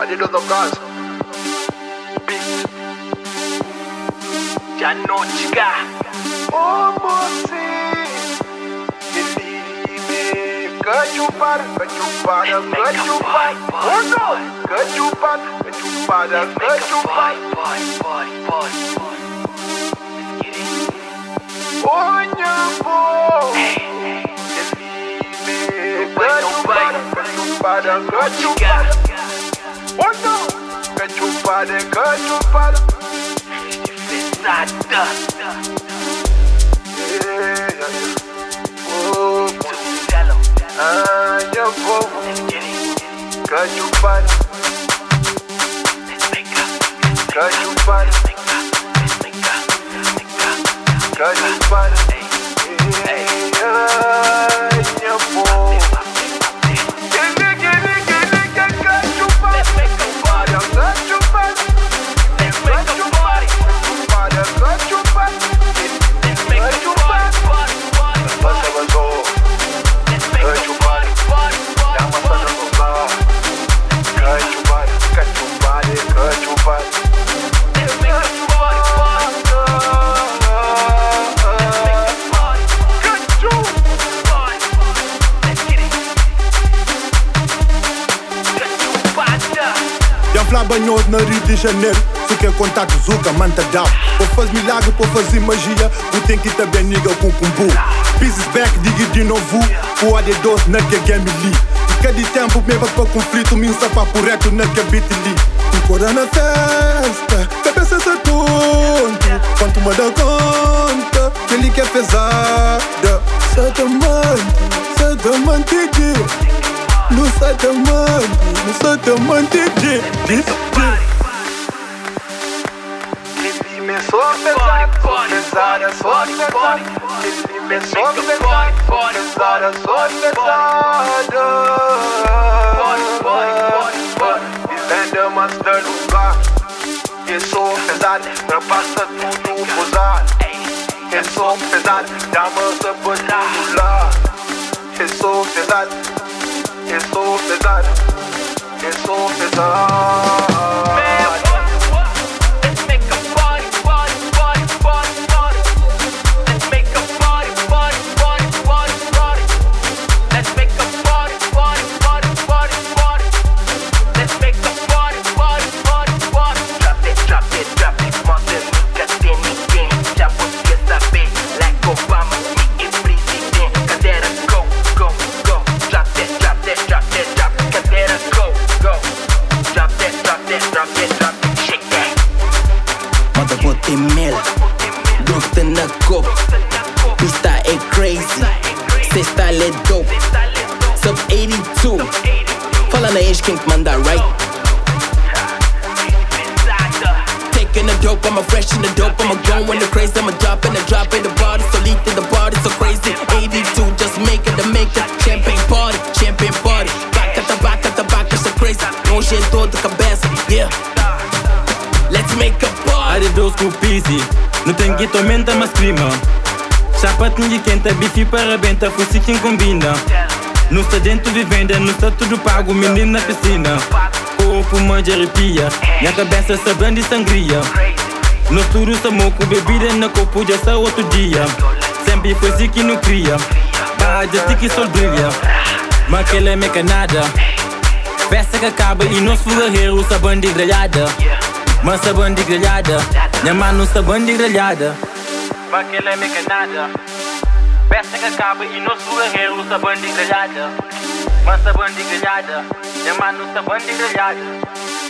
Ali do caso. Janochka Oh, mocinho. Ele Cachupar, cachupada, cachupar. Oh, não. Cachupar, cachupada, Let's make a cachupar. party, party, Oh no, cachupada, cachupada. Pesada. Yeah. Oh, ah, ya povo. Cachupada. Cachupada. Cachupada. Iam flabanhoso na Rio de Janeiro. Fiquei contato Zuka, manta down Ou faz milagre, ou fazer magia. O tem que também niga com kumbu Pieces back, diga de novo. O AD doce na que game li. Fica de tempo, me vai para conflito Me usa papo reto na que beat li. Na festa, cabeça se tonto Quanto me dá conta Que ele quer pesada. Satamante No satamante, no satamante Make a party Ele me sou pesada, sou pesada, sou pesada. Ele me sou pesada, sou pesada, sou pesada. Vivendo mas de lugar. Eu sou pesado, não passa tudo posado. Eu sou pesado, dá-me essa por lá. Eu sou pesado, en sociedad, en sociedad. Make a party Are dos cu pisi Nu te înghit o mentă, mă scrimă. Șapat ninguém quenta, bifi parabenta Fusi quem combina No stă dentro vivenda, no stă tudo pago Menino na piscina Corpo manja arrepia Minha cabeça sabendo de sangria Nós tudo somos com bebida na copo já só outro dia Sempre foi assim que não cria Baja tiki sol brilha Mas aquela é mecanada Festa que acaba e nós fugarreiros sabão de grelhada Mas sabão de grelhada Minha mano sabão de grelhada Mas aquela é mecanada Festa que acaba e nós fugarreiros sabão de grelhada Mas sabão de grelhada Minha mano sabão de grelhada